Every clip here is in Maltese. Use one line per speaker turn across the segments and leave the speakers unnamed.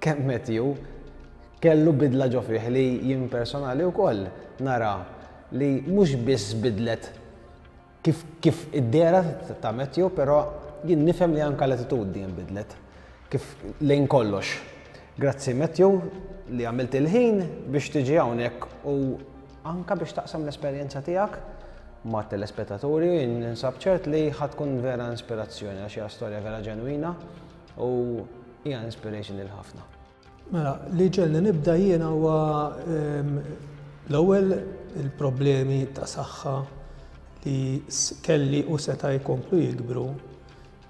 Kemm Matthew kellu bidla ġo fih li jien personali wkoll nara li mhux biss bidlet kif kif id-dehra ta' Matthew però jien nifhem li anke l-attitudni nbidlet kif lejn kollox. Grazzi Matthew li għamilt il-ħin biex tiġi hawnhekk u anke biex taqsam l-esperjenza tiegħek mat-telespetaturi u jien ninsab ċert li ħa tkun vera inspirazzjoni għax hija storja vera ġenwina U hija inspiration lil ħafna.
Mela, li ġelni nibda jiena huwa l-ewwel il-problemi ta' saħħa li kelli u seta' jkomplu jikbru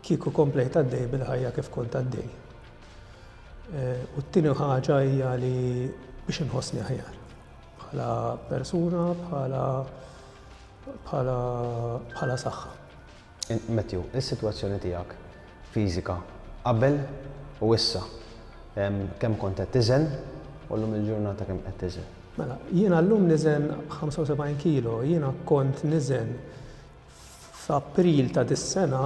kieku komplejt għaddej bil-ħajja kif kont għaddej. Eh, u t-tieni ħaġa hija li biex inħossni ħjar. Bħala persuna, bħala bħala bħala saħħa.
Matthew, is-sitwazzjoni tiegħek fiżika qabel u issa. Kemm kont qed tiżen u llum il-ġurnata kemm qed tiżen?
Mela, jiena llum niżen 75 kilo, jiena kont niżen f'April ta' dis-sena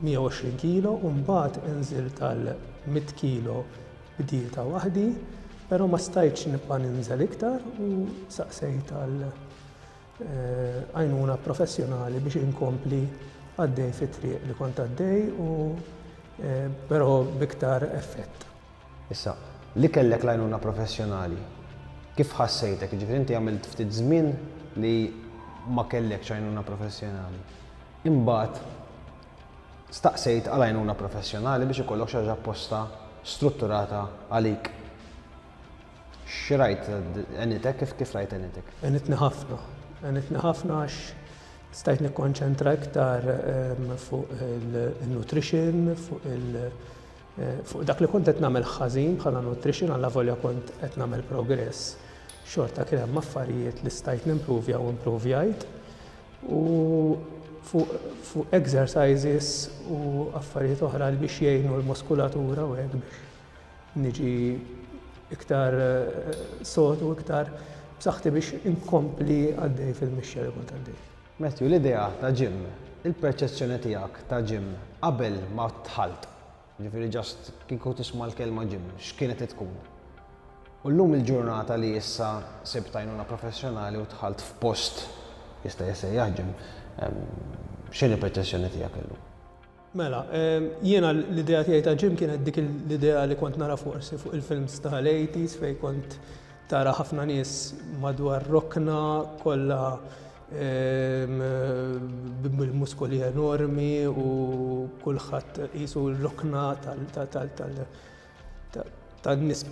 120 kilo u mbagħad inżilt għal 100 kilo b'dieta waħdi, però ma stajtx nibqa' ninżel iktar u saqsejt għal għajnuna professjonali biex inkompli għaddej fit-triq li kont għaddej u però biktar effett.
Issa, li kellek l-għajnuna professjonali, kif ħassejtek? Jiġifieri inti għamilt ftit żmien li ma kellekx għajnuna professjonali. Imbagħad staqsejt għal għajnuna professjonali biex ikollok xi ħaġa apposta strutturata għalik. X'rajt għenitek, kif kif rajt għenitek?
Għenitni ħafna. Għenitni ħafna għax stajt nikkonċentra iktar ehm, fuq il-nutrition, fuq il- eh, fuq dak li kont qed nagħmel ħażin bħala nutrition għalla volja kont qed nagħmel progress. Xorta kien hemm affarijiet li stajt nimprovja u improvjajt u fuq exercises u affarijiet oħra li biex jgħinu l-muskulatura u hekk biex niġi iktar sod u iktar b'saħħti biex inkompli għaddej fil-mixja li kont għaddej.
Matthew, l-idea ta' gym, il-perċezzjoni tiegħek ta' gym qabel ma dħalt, ġifieri ġast kieku tisma' l-kelma gym, x'kienet tkun? U llum il-ġurnata li issa sibt għajnuna professjonali u dħalt f'post jista' jissejjaħ gym, x'inhi l-perċezzjoni tiegħek illum?
Mela, jiena l-idea tiegħi ta' Jim kienet dik l-idea li kont nara forsi fuq il-films ta' l-80s fejn kont tara ħafna nies madwar rokna kollha bil-muskoli enormi u kulħadd qisu l-rokna tal-nies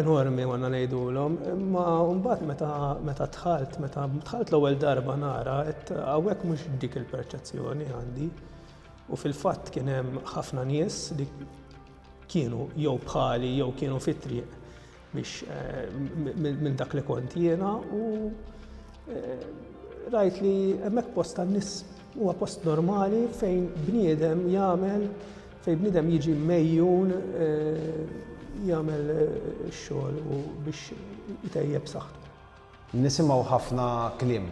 enormi konna ngħidulhom, imma mbagħad meta meta dħalt, meta dħalt l-ewwel darba nara qed hawnhekk mhux dik il-perċezzjoni għandi. U fil-fatt kien hemm ħafna nies li kienu jew bħali jew kienu fit-triq biex eh, minn dak li kont jiena u eh, rajt li hemmhekk post tan-nies huwa post normali fejn bniedem jagħmel Fejn bniedem jiġi megħjun jagħmel ix-xogħol u biex itejjeb saħħtu.
Nisimgħu ħafna kliem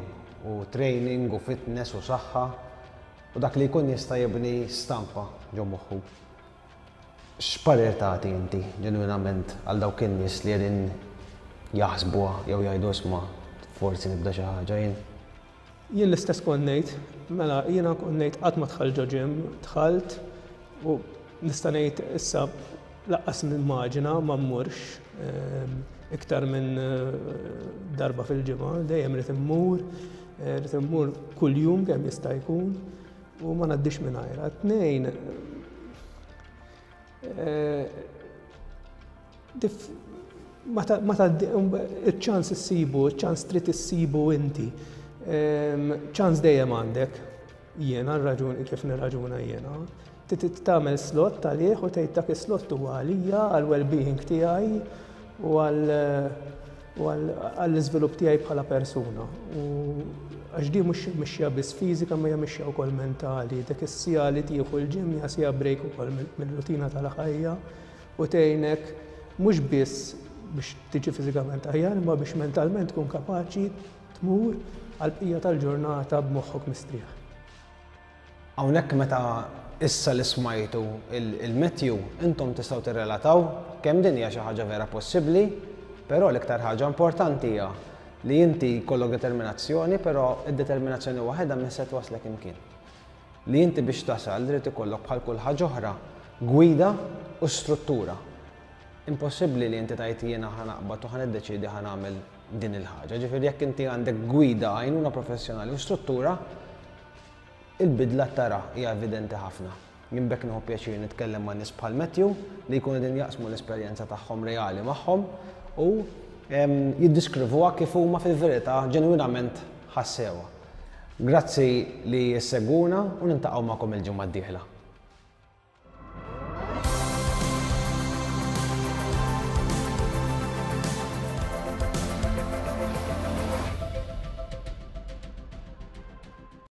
u training u fitness u saħħa u dak li jkun jista' jibni stampa ġo moħħu. X'parir tagħti inti ġenwinament għal dawk in-nies li qegħdin jaħsbuha jew jgħidu isma' forsi nibda xi ħaġa jien?
Jien l-istess kont ngħid, mela jiena kont ngħid qatt ma dħalt ġo gym, dħalt u nista' ngħid issa laqqas nimmaġina ma mmurx iktar minn darba fil-ġimgħa, dejjem rrid immur, rrid immur kuljum kemm jista' jkun u ma ngħaddix mingħajrha. Tnejn, Iċ-ċans issibu, iċ-ċans trid issibu inti. ċans dejjem għandek jiena raġuni kif nirraġuna jiena. Trid tagħmel slot tal-ieħ u tgħid dak is-slot huwa għalija għall-well-being tiegħi u għal u għall-iżvilupp tiegħi bħala persuna. U għax di mhux mixja biss fiżika ma hija mixja wkoll mentali, dak is-sija li tieħu l-ġimja sija break ukoll mill-rutina tal-ħajja u tgħinek mhux biss biex tiġi fiżikament aħjar, ma biex mentalment tkun kapaċi tmur għal-bqija tal-ġurnata b'moħħok mistrieħ.
Hawnhekk meta issa li smajtu l-metju, intom tistgħu tirrelataw kemm din hija xi ħaġa vera possibbli, però l-iktar ħaġa importanti hija li inti jkollok determinazzjoni, però d-determinazzjoni waħedha mhi se twasslek imkien. Li inti biex tasal trid ikollok bħal kull ħaġa oħra gwida u struttura. Impossibbli li inti tgħid jiena ħa naqbad u ħa niddeċiedi ħa nagħmel din il-ħaġa. Ġifieri jekk inti għandek gwida, għajnuna professjonali u struttura, Il-bidla t-tara hija evidenti ħafna. Jien b'hekk nieħu pjaċir nitkellem ma' nies bħal Matthew li jkunu qegħdin jaqsmu l-esperjenza tagħhom reali magħhom u jiddiskrivuha kif huma fil-verità ġenwinament ħassewha. Grazzi li ssegwuna u niltaqgħu magħkom il-ġimgħa d-dieħla.